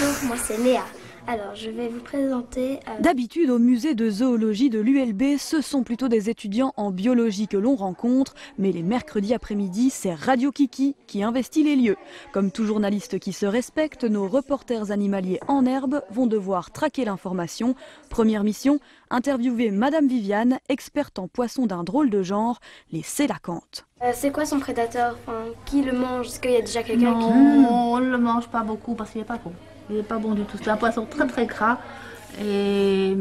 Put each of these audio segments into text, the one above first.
Bonjour, moi c'est Léa. Alors, je vais vous présenter. Euh, D'habitude, au musée de zoologie de l'ULB, ce sont plutôt des étudiants en biologie que l'on rencontre, mais les mercredis après-midi, c'est Radio Kiki qui investit les lieux. Comme tout journaliste qui se respecte, nos reporters animaliers en herbe vont devoir traquer l'information. Première mission, interviewer Madame Viviane, experte en poissons d'un drôle de genre, les sélacantes. Euh, c'est quoi son prédateur? Qui le mange? Est-ce qu'il y a déjà quelqu'un qui... Non, on ne le mange pas beaucoup parce qu'il n'est pas bon. Il n'est pas bon du tout. C'est un poisson très très gras et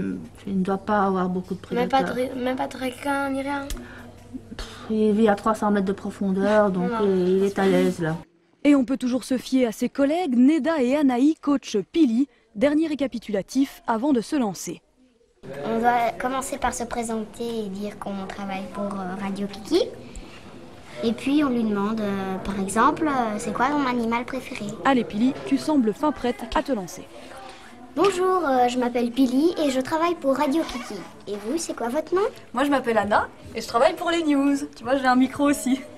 il ne doit pas avoir beaucoup de prédateurs. Même pas de, même pas de requin ni rien Il vit à 300 mètres de profondeur, donc il est à l'aise là. Et on peut toujours se fier à ses collègues, Neda et Anaï, coach Pili. Dernier récapitulatif avant de se lancer. On doit commencer par se présenter et dire qu'on travaille pour euh, Radio Kiki. Et puis on lui demande, euh, par exemple, euh, c'est quoi ton animal préféré? Allez Pili, tu sembles fin prête à te lancer. Bonjour, euh, je m'appelle Pili et je travaille pour Radio Kiki. Et vous, c'est quoi votre nom? Moi, je m'appelle Anna et je travaille pour les news. Tu vois, j'ai un micro aussi.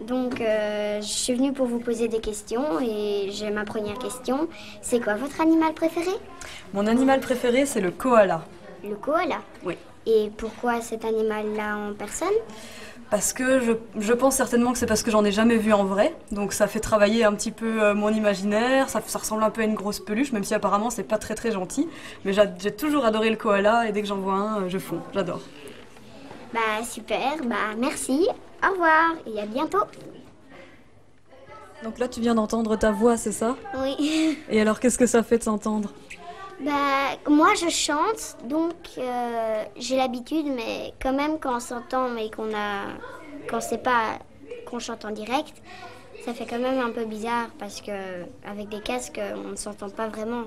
Donc, je suis venue pour vous poser des questions et j'ai ma première question. C'est quoi votre animal préféré? Mon animal préféré, c'est le koala. Le koala? Oui. Et pourquoi cet animal-là en personne? Parce que je, je, pense certainement que c'est parce que j'en ai jamais vu en vrai. Donc ça fait travailler un petit peu euh, mon imaginaire. Ça, ça, ressemble un peu à une grosse peluche, même si apparemment c'est pas très très gentil. Mais j'ai toujours adoré le koala et dès que j'en vois un, euh, je fonds. J'adore. Bah super, bah merci. Au revoir et à bientôt. Donc là tu viens d'entendre ta voix, c'est ça? Oui. Et alors qu'est-ce que ça fait de s'entendre? Bah, moi je chante, donc euh, j'ai l'habitude, mais quand même quand on s'entend mais qu'on a, qu'on sait pas qu'on chante en direct, ça fait quand même un peu bizarre parce que avec des casques on ne s'entend pas vraiment.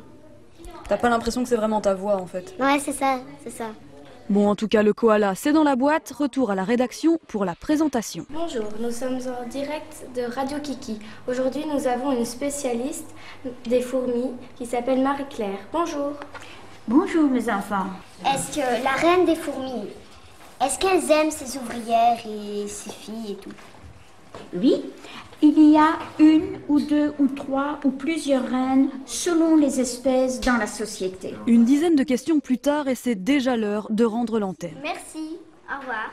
T'as pas l'impression que c'est vraiment ta voix en fait Ouais, c'est ça, c'est ça. Bon, en tout cas, le koala, c'est dans la boîte. Retour à la rédaction pour la présentation. Bonjour, nous sommes en direct de Radio Kiki. Aujourd'hui, nous avons une spécialiste des fourmis qui s'appelle Marie-Claire. Bonjour. Bonjour, mes enfants. Est-ce que la reine des fourmis, est-ce qu'elles aiment ses ouvrières et ses filles et tout? Oui, il y a une ou deux ou trois ou plusieurs reines selon les espèces dans la société. Une dizaine de questions plus tard et c'est déjà l'heure de rendre l'antenne. Merci, au revoir.